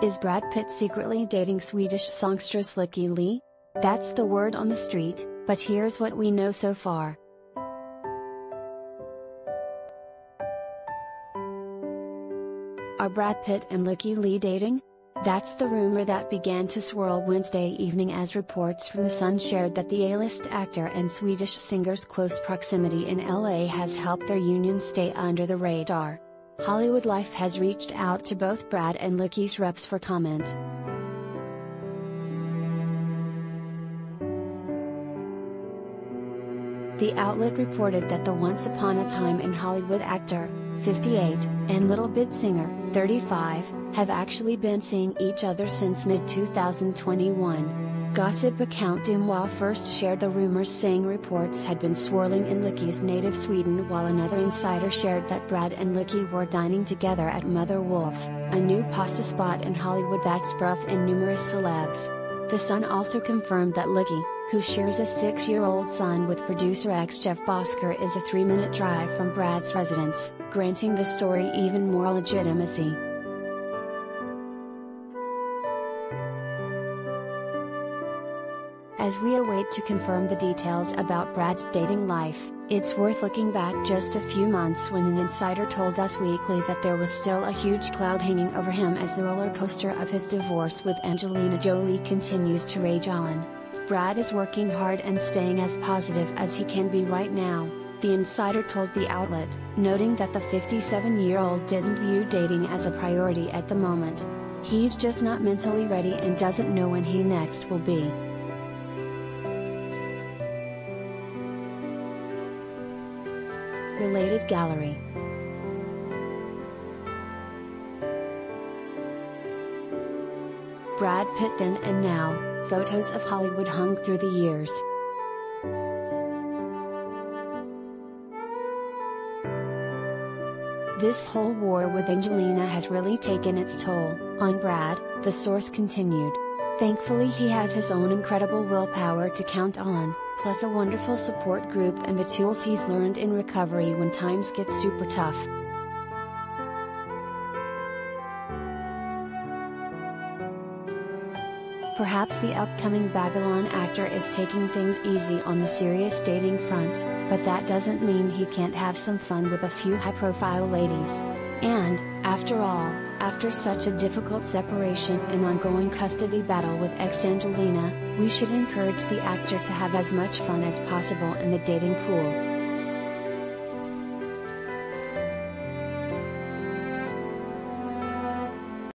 Is Brad Pitt secretly dating Swedish songstress Lykke Li? That's the word on the street, but here's what we know so far. Are Brad Pitt and Lykke Li dating? That's the rumor that began to swirl Wednesday evening as reports from The Sun shared that the A-list actor and Swedish singer's close proximity in LA has helped their union stay under the radar. Hollywood Life has reached out to both Brad and Lykke's reps for comment. The outlet reported that the once upon a time in Hollywood actor, 58, and Little Bit singer, 35, have actually been seeing each other since mid 2021. Gossip account Deuxmoi first shared the rumors saying reports had been swirling in Lykke's native Sweden while another insider shared that Brad and Lykke were dining together at Mother Wolf, a new pasta spot in Hollywood that's bruff in numerous celebs. The Sun also confirmed that Lykke, who shares a six-year-old son with producer ex-Jeff Bhasker is a three-minute drive from Brad's residence, granting the story even more legitimacy. As we await to confirm the details about Brad's dating life, it's worth looking back just a few months when an insider told Us Weekly that there was still a huge cloud hanging over him as the roller coaster of his divorce with Angelina Jolie continues to rage on. Brad is working hard and staying as positive as he can be right now, the insider told the outlet, noting that the 57 year old didn't view dating as a priority at the moment. He's just not mentally ready and doesn't know when he next will be. Related Gallery Brad Pitt then and now, photos of Hollywood hung through the years. This whole war with Angelina has really taken its toll on Brad, the source continued. Thankfully, he has his own incredible willpower to count on, plus a wonderful support group and the tools he's learned in recovery when times get super tough. Perhaps the upcoming Babylon actor is taking things easy on the serious dating front, but that doesn't mean he can't have some fun with a few high profile ladies. And, after all, after such a difficult separation and ongoing custody battle with ex Angelina, we should encourage the actor to have as much fun as possible in the dating pool.